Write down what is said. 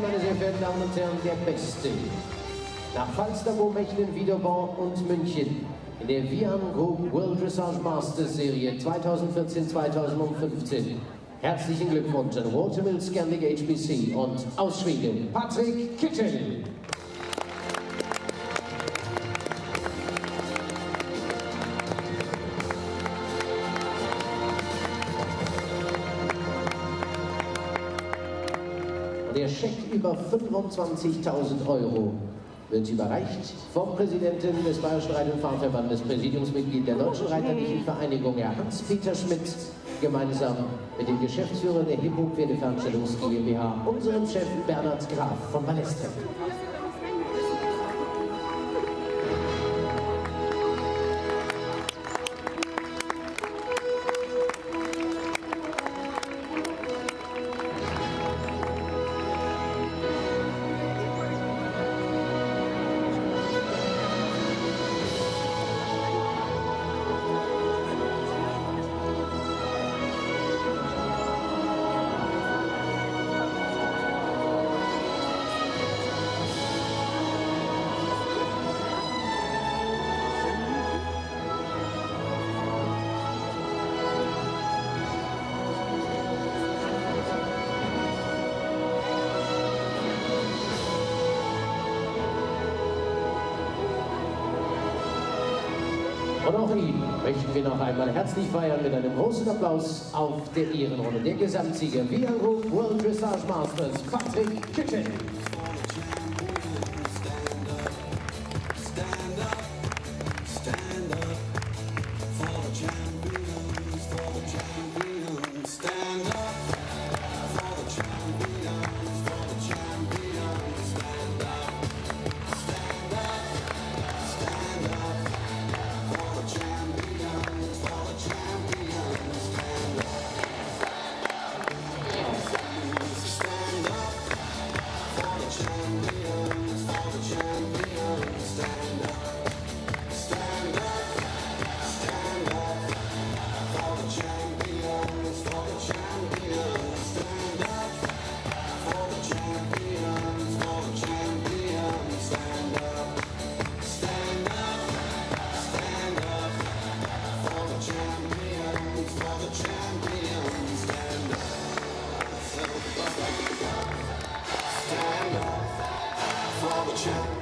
verehrten Damen und Herren, der Beste. Nach Falsterbo, Mechelen, Wiederborn und München in der Vian Group World Dressage Masters Serie 2014-2015. Herzlichen Glückwunsch an Watermill Scandic HBC und aus Schweden Patrick Kittel. Der Scheck über 25.000 Euro wird überreicht vom Präsidenten des Bayerischen Reit- und Fahrverbandes, Präsidiumsmitglied der Deutschen Reiterlichen Vereinigung, Herr Hans-Peter Schmidt, gemeinsam mit dem Geschäftsführer der Hippo Pferdeveranstaltungs GmbH, unserem Chef Bernhard Graf von Balestre. Und auch ihn möchten wir noch einmal herzlich feiern mit einem großen Applaus auf der Ehrenrunde. Der Gesamtsieger Via Group World Dressage Masters, Patrick Kitchen. champions, all the champions stand up. Все.